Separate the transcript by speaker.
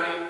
Speaker 1: కానీ